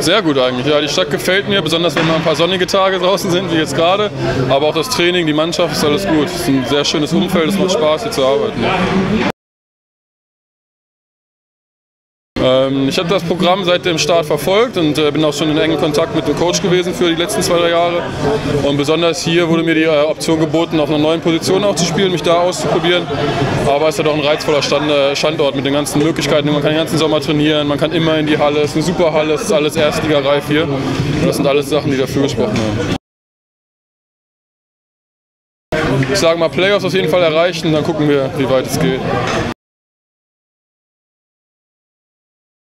Sehr gut eigentlich. Ja, die Stadt gefällt mir, besonders wenn mal ein paar sonnige Tage draußen sind, wie jetzt gerade. Aber auch das Training, die Mannschaft ist alles gut. Es ist ein sehr schönes Umfeld, es macht Spaß hier zu arbeiten. Ich habe das Programm seit dem Start verfolgt und äh, bin auch schon in engem Kontakt mit dem Coach gewesen für die letzten zwei, drei Jahre. Und besonders hier wurde mir die äh, Option geboten, auf einer neuen Position auch zu spielen, mich da auszuprobieren. Aber es ist ja doch ein reizvoller äh, Standort mit den ganzen Möglichkeiten. Man kann den ganzen Sommer trainieren, man kann immer in die Halle. Es ist eine super Halle, es ist alles Erstligareif hier. Das sind alles Sachen, die dafür gesprochen haben. Ich sage mal, Playoffs auf jeden Fall erreichen, dann gucken wir, wie weit es geht.